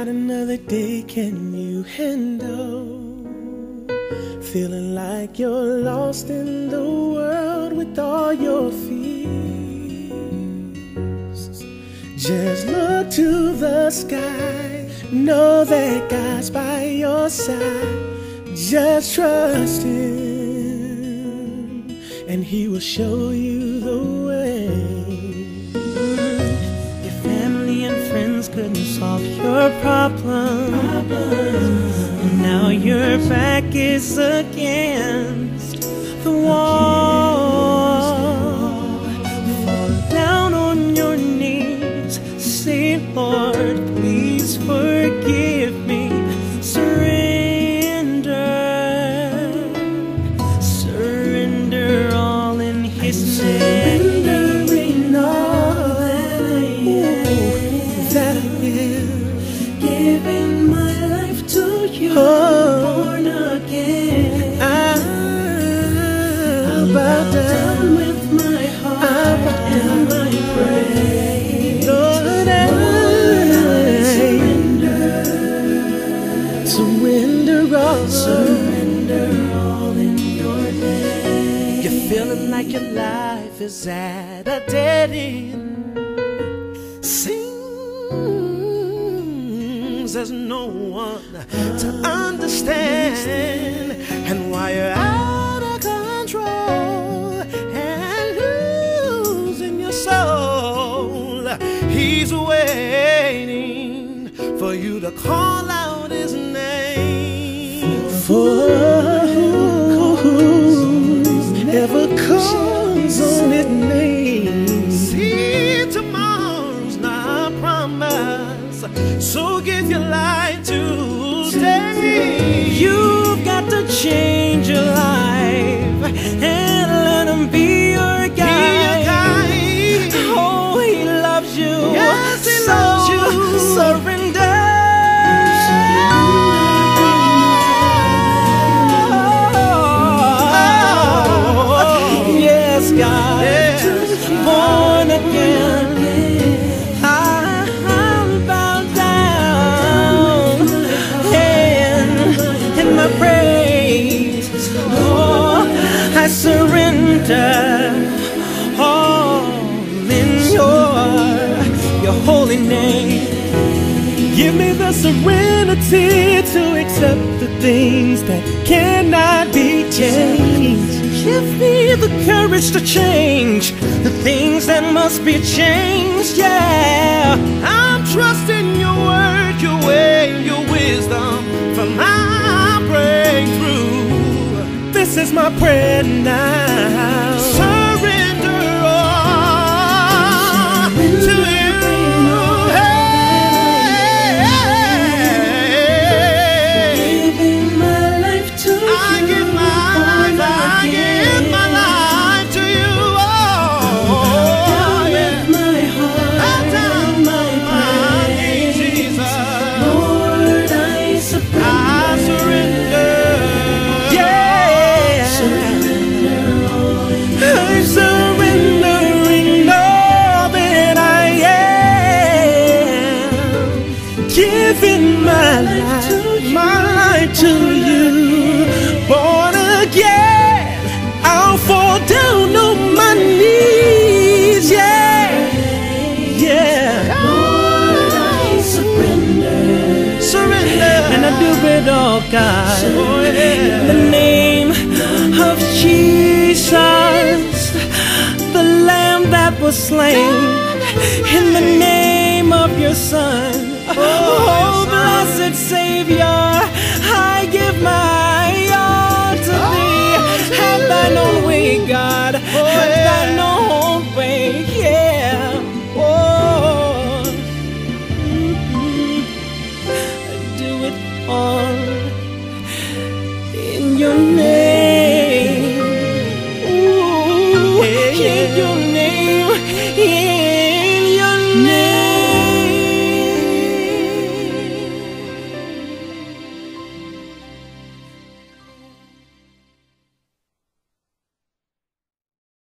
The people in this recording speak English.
Not another day can you handle. Feeling like you're lost in the world with all your fears. Just look to the sky. Know that God's by your side. Just trust Him, and He will show you the way. Couldn't solve your problems. And now your back is against the wall. You, Oh. born again. I bow Down with my heart I and my praise. Lord, I surrender all. Surrender all in your name. You're feeling like your life is at a dead end. Seems there's no one to understand, and why you're out of control and losing your soul. He's waiting for you to call out his name. For promised. So give your life today. You've got to change your life serenity to accept the things that cannot be changed. Give me the courage to change the things that must be changed. Yeah, I'm trusting your word, your way, your wisdom for my breakthrough. This is my prayer now. To you. Born again, I'll fall down on my knees. Yeah, yeah. Lord, I surrender. Surrender. And I do it all, God. Oh, yeah. In the name of Jesus, the Lamb that was slain. In the name oh.